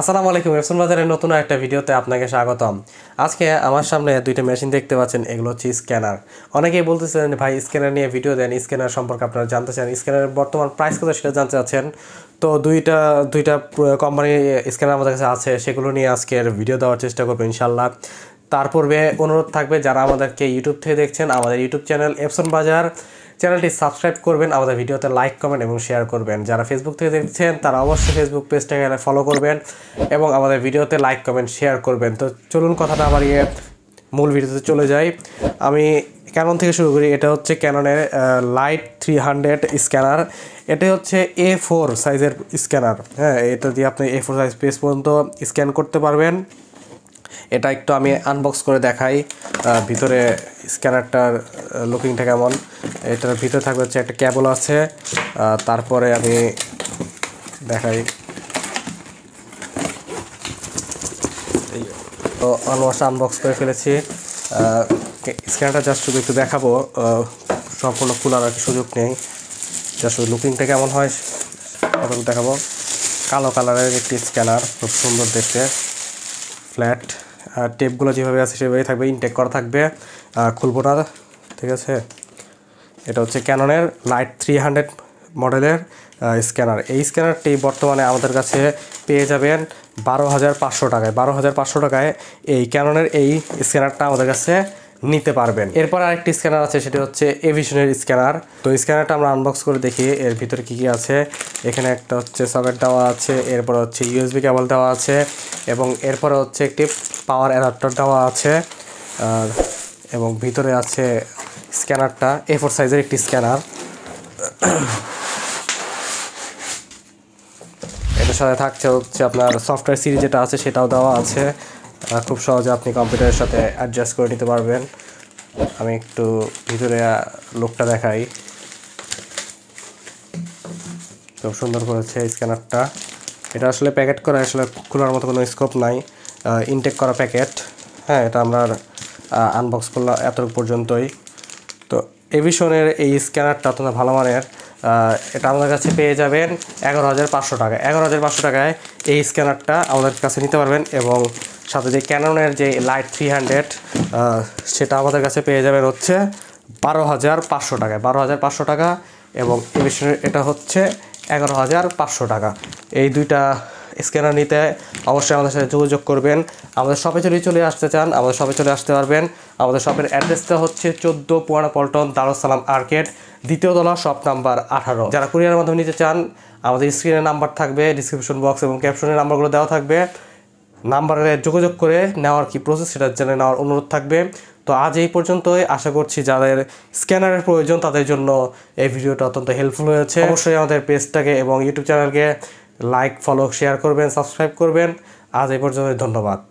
আসসালামু আলাইকুম এফসন বাজারের নতুন একটা ভিডিওতে আপনাকে স্বাগতম। আজকে আমার সামনে দুইটা মেশিন দেখতে পাচ্ছেন, এগুলো হচ্ছে স্ক্যানার। অনেকেই বলতেছেন, ভাই, স্ক্যানার নিয়ে ভিডিও দেন, স্ক্যানার সম্পর্কে আপনারা জানতে চান। স্ক্যানারের বর্তমান প্রাইস কত সেটা জানতে চাচ্ছেন। তো দুইটা দুইটা কোম্পানি স্ক্যানার আমাদের কাছে আছে, সেগুলো নিয়ে আজকের ভিডিও দেওয়ার চেষ্টা করব ইনশাল্লাহ তার অনুরোধ থাকবে, যারা আমাদেরকে ইউটিউব থেকে দেখছেন, আমাদের ইউটিউব চ্যানেল এফসন বাজার। চ্যানেলটি সাবস্ক্রাইব করবেন, আমাদের ভিডিওতে লাইক কমেন্ট এবং শেয়ার করবেন। যারা ফেসবুক থেকে দেখছেন, তারা অবশ্যই ফেসবুক পেজটাকে ফলো করবেন এবং আমাদের ভিডিওতে লাইক কমেন্ট শেয়ার করবেন। তো চলুন কথাটা বাড়িয়ে মূল ভিডিওতে চলে যাই। আমি ক্যানন থেকে শুরু করি, এটা হচ্ছে ক্যাননের লাইট থ্রি হান্ড্রেড স্ক্যানার এটা হচ্ছে এ ফোর সাইজের স্ক্যানার হ্যাঁ এটা দিয়ে আপনি এ ফোর সাইজ পেজ পর্যন্ত স্ক্যান করতে পারবেন। এটা একটু আমি আনবক্স করে দেখাই ভিতরে স্ক্যানারটার লুকিংটা কেমন? এটার ভিতরে থাকবে হচ্ছে একটা ক্যাবল আছে। তারপরে আমি দেখাই। তো অলমোস্ট আনবক্স করে ফেলেছি। স্ক্যানারটা জাস্ট শুধু একটু দেখাবো। সম্পূর্ণ খোলার আর সুযোগ নেই। জাস্ট লুকিংটা কেমন হয় দেখাবো। কালো কালারের একটি স্ক্যানার, খুব সুন্দর দেখতে। ফ্ল্যাট টেপগুলো যেভাবে আছে সেভাবেই থাকবে ইনটেক করা থাকবে। খুলবো না ঠিক আছে? এটা হচ্ছে ক্যাননের লাইট থ্রি হান্ড্রেড মডেলের স্ক্যানার এই স্ক্যানারটি বর্তমানে আমাদের কাছে পেয়ে যাবেন বারো হাজার পাঁচশো টাকায়। বারো হাজার পাঁচশো টাকায় এই ক্যাননের এই স্ক্যানারটা আমাদের কাছে নিতে পারবেন। এরপর আরেকটি স্ক্যানার আছে, সেটি হচ্ছে এভিশনের স্ক্যানার তো স্ক্যানারটা আমরা আনবক্স করে দেখি, এর ভিতরে কী কী আছে। এখানে একটা হচ্ছে সকেট দেওয়া আছে, এরপর হচ্ছে ইউএসবি কেবল দেওয়া আছে, এবং এরপরে হচ্ছে একটি পাওয়ার অ্যাডাপ্টার দেওয়া আছে, আর, এবং ভিতরে আছে স্ক্যানারটা এ ফোর সাইজের একটি স্ক্যানার। এটার সাথে থাকছে হচ্ছে আপনার সফটওয়্যার সিরিজ যেটা আছে সেটাও দেওয়া আছে। খুব সহজে আপনি কম্পিউটারের সাথে অ্যাডজাস্ট করে নিতে পারবেন। আমি একটু ভিতরে লোকটা দেখাই। খুব সুন্দর করেছে স্ক্যানারটা। এটা আসলে প্যাকেট করা আসলে খোলার মতো কোনো স্কোপ নাই। ইনটেক করা প্যাকেট হ্যাঁ এটা আমরা আনবক্স করলাম এত পর্যন্তই। তো এভিশনের এই স্ক্যানারটা অত্যন্ত ভালো মানের। এটা আমাদের কাছে পেয়ে যাবেন এগারো হাজার পাঁচশো টাকা এগারো হাজার পাঁচশো টাকায় এই স্ক্যানারটা আমাদের কাছে নিতে পারবেন এবং সাথে যে ক্যাননের যে লাইট থ্রি হান্ড্রেড সেটা আমাদের কাছে পেয়ে যাবেন হচ্ছে বারো হাজার পাঁচশো টাকায়। বারো হাজার পাঁচশো টাকা এবং এভিশনের এটা হচ্ছে এগারো হাজার পাঁচশো টাকা। এই দুইটা স্ক্যানার নিতে অবশ্যই আমাদের সাথে যোগাযোগ করবেন। আমাদের শপে চলে চলে আসতে চান, আমাদের শপে চলে আসতে পারবেন। আমাদের শপের অ্যাড্রেসটা হচ্ছে চোদ্দ পুয়ানা পল্টন দারুসালাম আর্কেড দ্বিতীয় তলা শপ নাম্বার আঠারো। যারা কুরিয়ারের মাধ্যমে নিতে চান, আমাদের স্ক্রিনে নাম্বার থাকবে ডিসক্রিপশন বক্স এবং ক্যাপশনের নাম্বারগুলো দেওয়া থাকবে। নাম্বারে যোগাযোগ করে নেওয়ার কি প্রসেস সেটা জেনে নেওয়ার অনুরোধ থাকবে। তো আজ এই পর্যন্তই। আশা করছি যাদের স্ক্যানারের প্রয়োজন, তাদের জন্য এই ভিডিওটা অত্যন্ত হেল্পফুল হয়েছে। অবশ্যই আমাদের পেজটাকে এবং ইউটিউব চ্যানেলকে লাইক ফলো শেয়ার করবেন সাবস্ক্রাইব করবেন। আজ এই পর্যন্ত ধন্যবাদ।